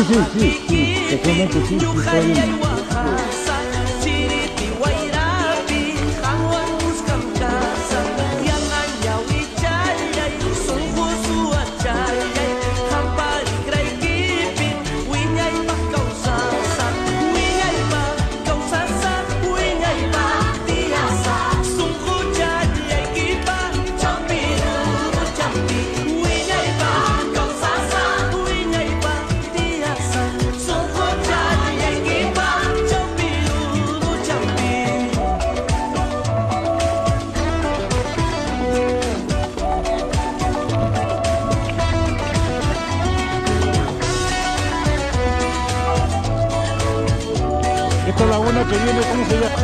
你说你累了能不能放 Hallelujah.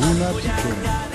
Laguna Pequeña.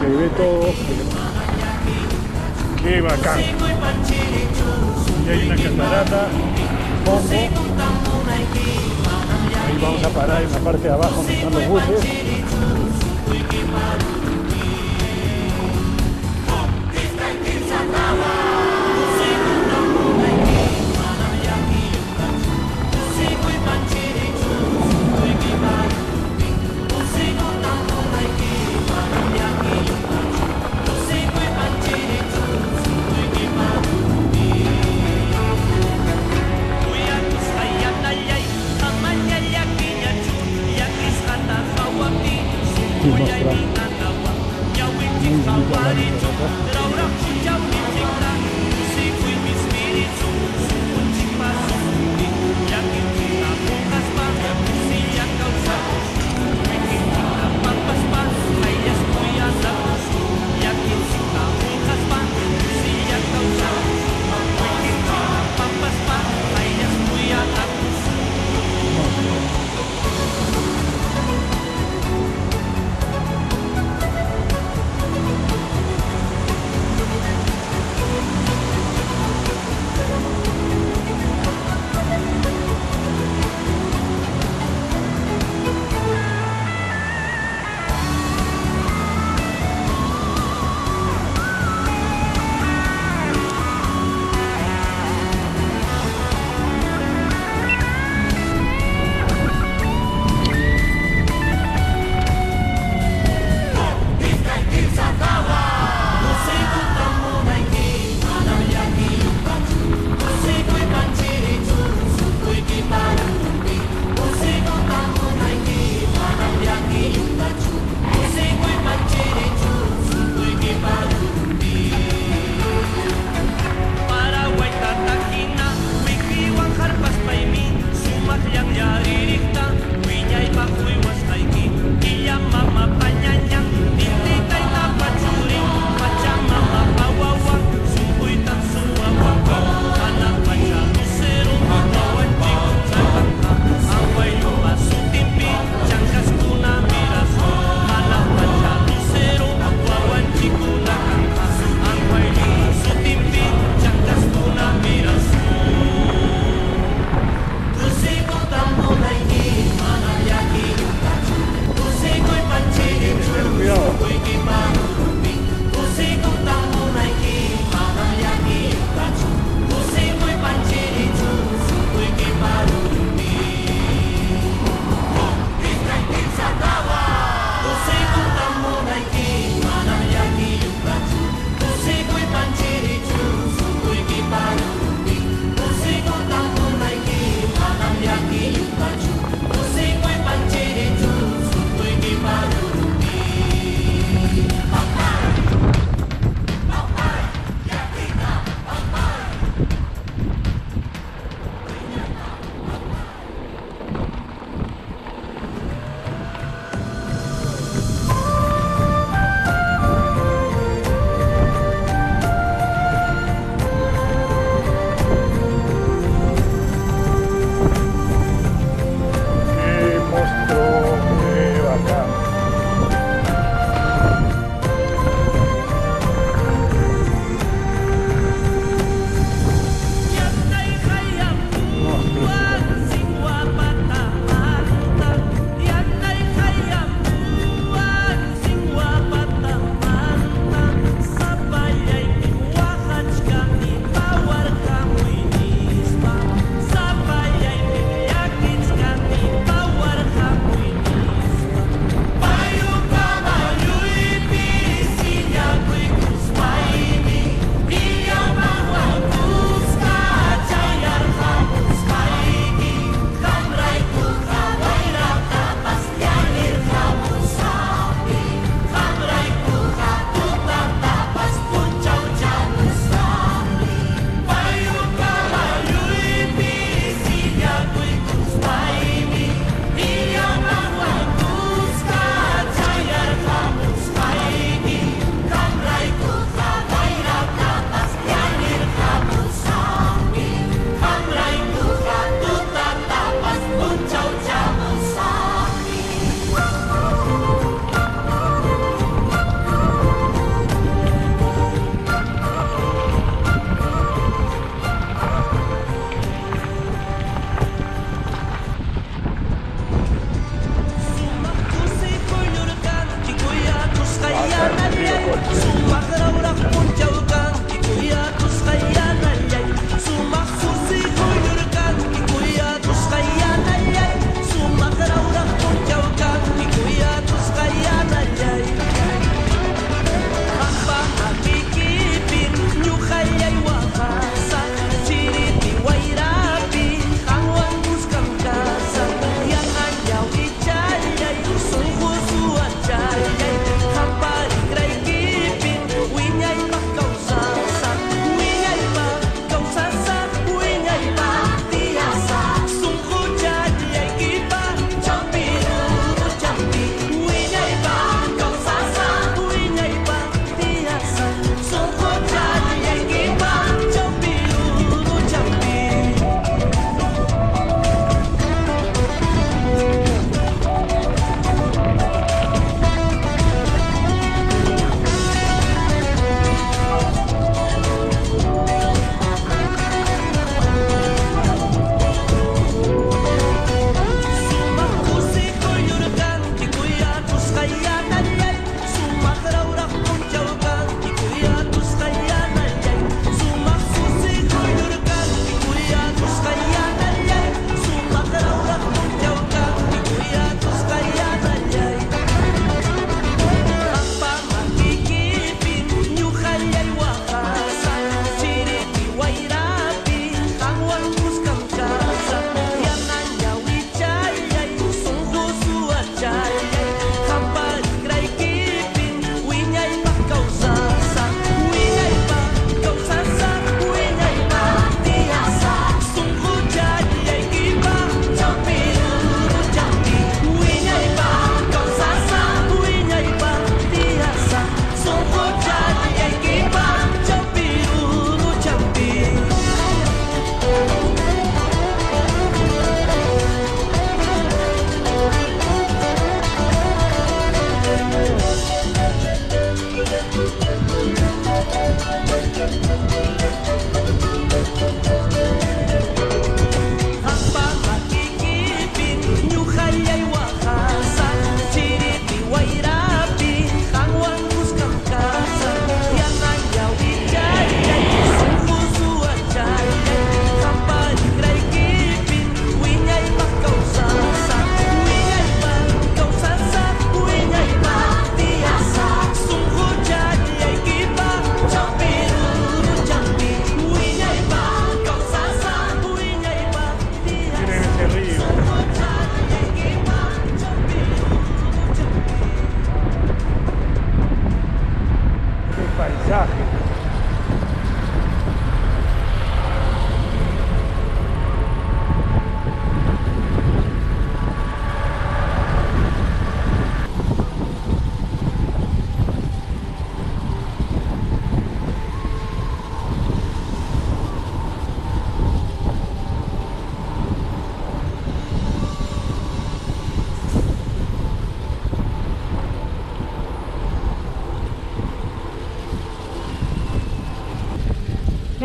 Se ve todo,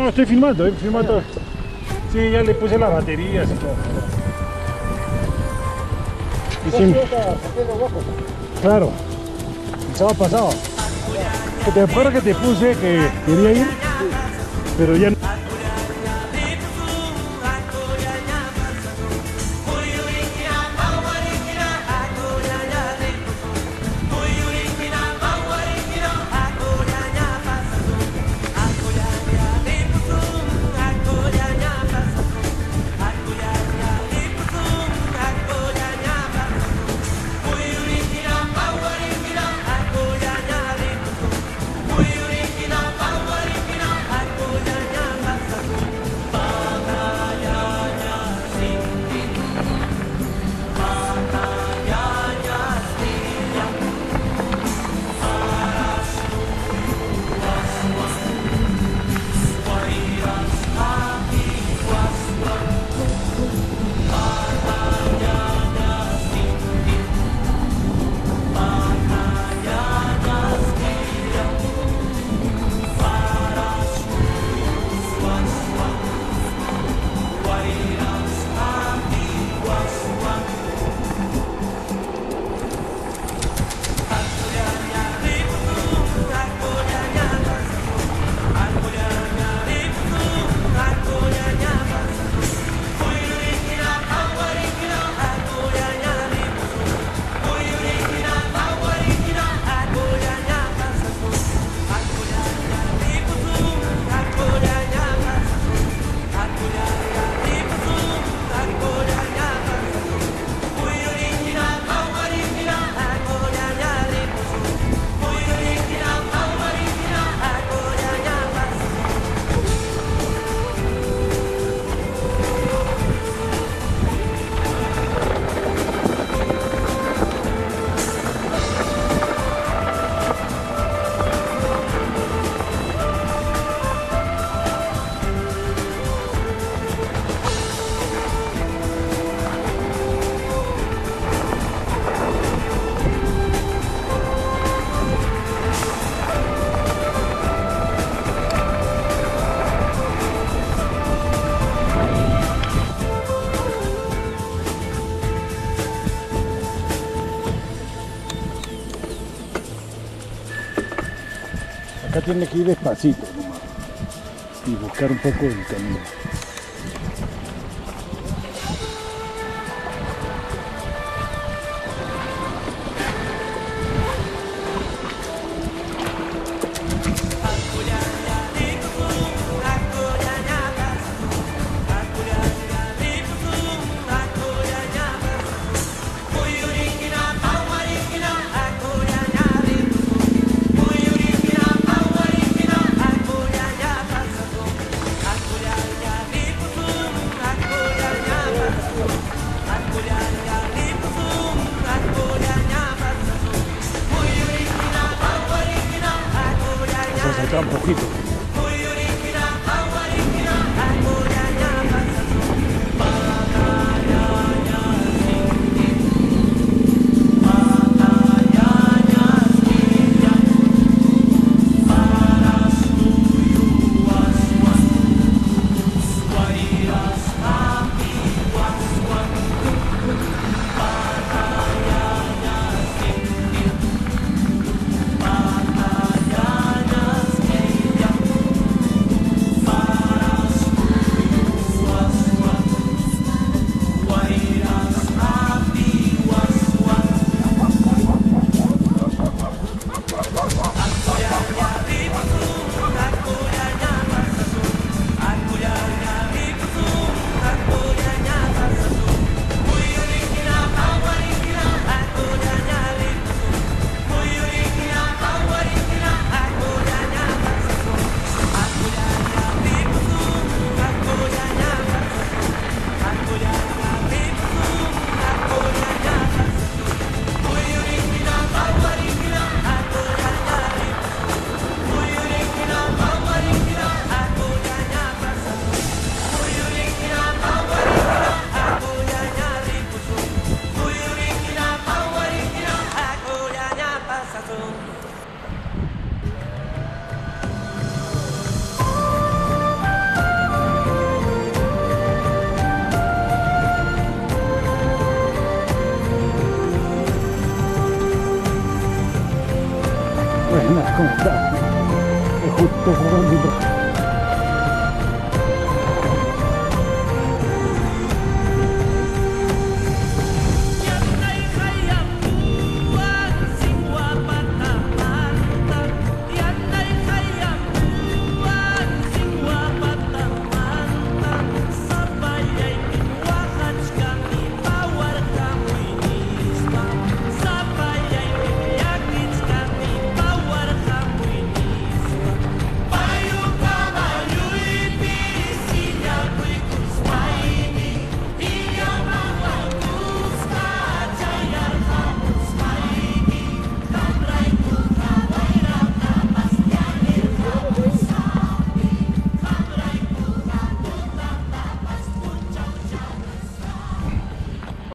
no, estoy filmando, estoy filmando. Sí, ya le puse las baterías y todo. Claro, el sábado pasado. ¿Te acuerdas que te puse que quería ir? Pero ya no. Tiene que ir despacito nomás y buscar un poco el camino. Un poquito. Uttar